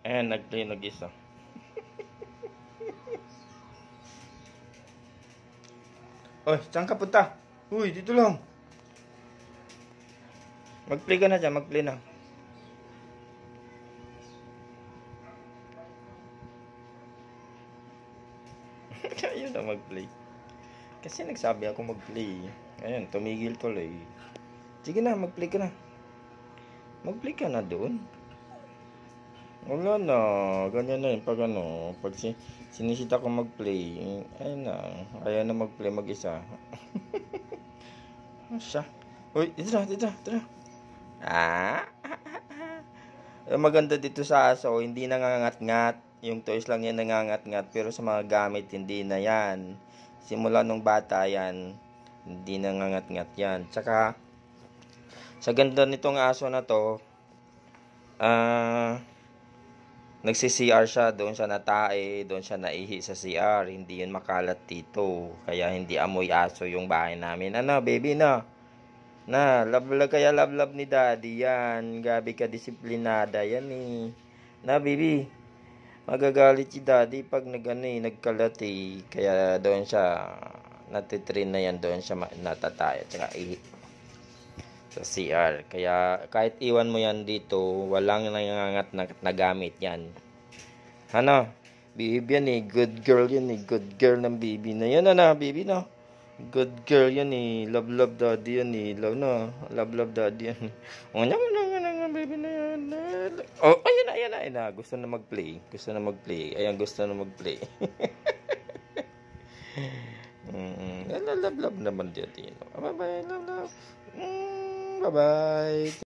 Ayan, nag-play nag-isa. Oy, saan ka punta? Uy, dito lang. Mag-play ka na dyan, mag-play na. Ayun na mag-play. Kasi nagsabi ako mag-play. Ayun, tumigil tuloy. Sige na, mag-play ka na. Mag-play ka na doon. Wala na. Ganyan na yun. Pag ano, pag si, sinisita ko mag-play, ayun na. Ayaw na mag-play mag-isa. Ano siya? Uy, dito na, na. Ah? Ang maganda dito sa aso, hindi nangangat-ngat. Yung toys lang yan nangangat-ngat. Pero sa mga gamit, hindi na yan. Simula nung bata yan, hindi nangangat-ngat yan. Tsaka, sa ganda nitong aso na to, ah, nagsi-CR siya, doon siya natae, doon siya naihi sa CR, hindi yun makalat dito. Kaya hindi amoy aso yung bahay namin. Ano, baby, na? Na, love kaya love ni daddy yan. Gabi ka disiplinada yan eh. Na, baby. Magagalit si daddy pag nagano eh, nagkalat eh. Kaya doon siya, natitrain na yan, doon siya natataya. Tsaka ihi sa CR. Kaya kahit iwan mo yan dito, walang nangangat na, na gamit yan. Ano? Baby yan eh. Good girl yan eh. Good girl ng baby na yan. Ano, baby no? Good girl yan eh. Love, love daddy yan eh. Love no? Love, love daddy yan. O, nga nga nga nga baby na yan. Oh, ayan na, ayan na, ayan na. Gusto na mag-play. Gusto na mag-play. Ayan, gusto na mag-play. mm, love, love, love naman dyan. Bye-bye, love, love. Mm, bye-bye.